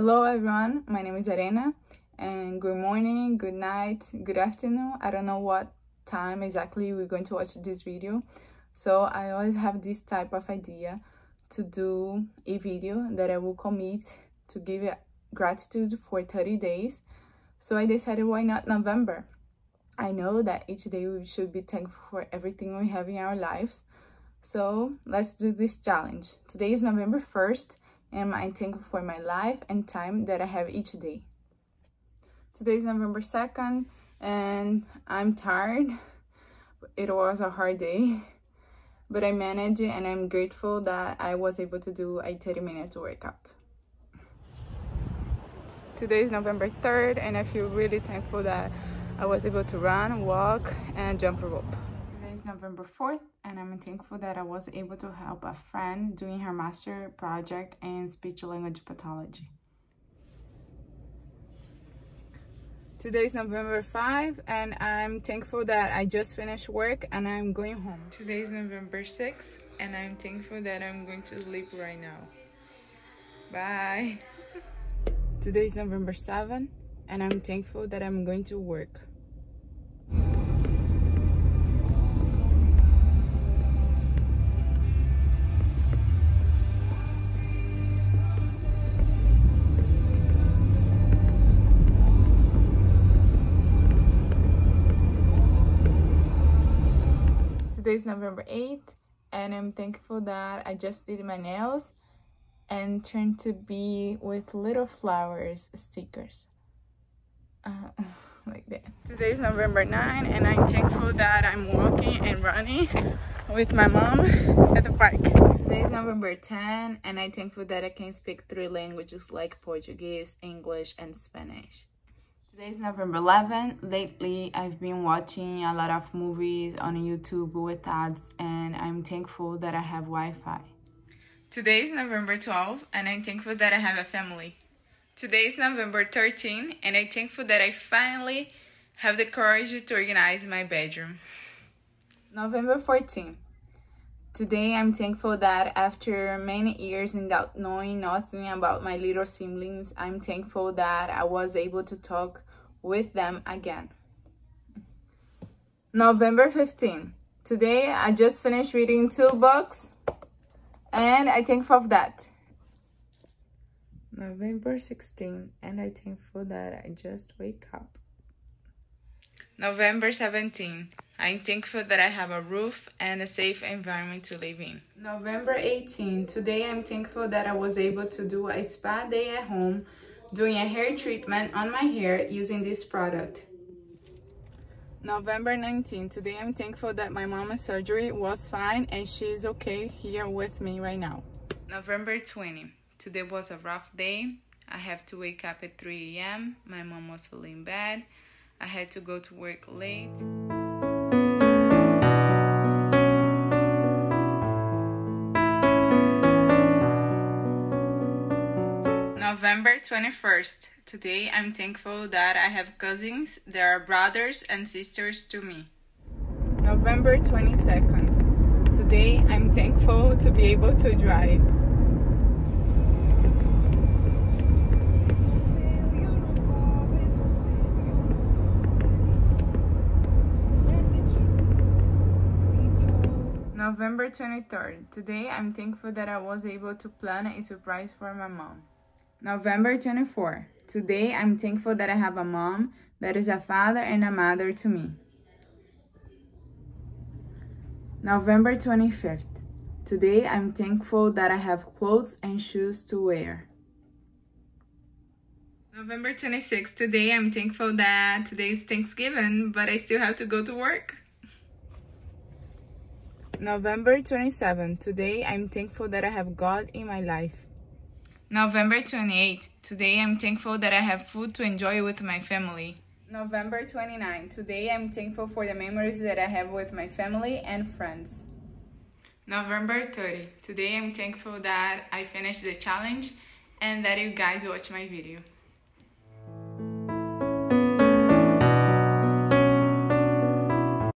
Hello everyone, my name is Erena and good morning, good night, good afternoon. I don't know what time exactly we're going to watch this video. So I always have this type of idea to do a video that I will commit to give gratitude for 30 days. So I decided why not November? I know that each day we should be thankful for everything we have in our lives. So let's do this challenge. Today is November 1st and I'm thankful for my life and time that I have each day. Today is November 2nd and I'm tired. It was a hard day, but I managed and I'm grateful that I was able to do a 30 minutes workout. Today is November 3rd and I feel really thankful that I was able to run, walk, and jump rope. Is November 4th, and I'm thankful that I was able to help a friend doing her master project in speech language pathology. Today is November 5 and I'm thankful that I just finished work and I'm going home. Today is November 6 and I'm thankful that I'm going to sleep right now. Bye. Today is November 7 and I'm thankful that I'm going to work. Today is November 8th and I'm thankful that I just did my nails and turned to be with little flowers stickers. Uh, like that. Today is November 9 and I'm thankful that I'm walking and running with my mom at the park. Today is November 10 and I'm thankful that I can speak three languages like Portuguese, English, and Spanish. Today is November 11. Lately, I've been watching a lot of movies on YouTube with ads and I'm thankful that I have Wi-Fi. Today is November 12 and I'm thankful that I have a family. Today is November 13 and I'm thankful that I finally have the courage to organize my bedroom. November 14. Today I'm thankful that after many years without knowing nothing about my little siblings, I'm thankful that I was able to talk with them again. November 15. Today I just finished reading two books and I thankful for that. November 16 and I'm thankful that I just wake up. November 17. I'm thankful that I have a roof and a safe environment to live in. November 18. Today I'm thankful that I was able to do a spa day at home doing a hair treatment on my hair using this product. November 19. Today I'm thankful that my mom's surgery was fine and she's okay here with me right now. November 20. Today was a rough day. I have to wake up at 3 a.m. My mom was feeling bad. I had to go to work late. November 21st. Today I'm thankful that I have cousins that are brothers and sisters to me. November 22nd. Today I'm thankful to be able to drive. November 23rd. Today I'm thankful that I was able to plan a surprise for my mom. November 24. Today I'm thankful that I have a mom that is a father and a mother to me. November 25th. Today I'm thankful that I have clothes and shoes to wear. November 26th. Today I'm thankful that today is Thanksgiving, but I still have to go to work. November 27. Today I'm thankful that I have God in my life. November 28. Today I'm thankful that I have food to enjoy with my family. November 29. Today I'm thankful for the memories that I have with my family and friends. November 30. Today I'm thankful that I finished the challenge and that you guys watch my video.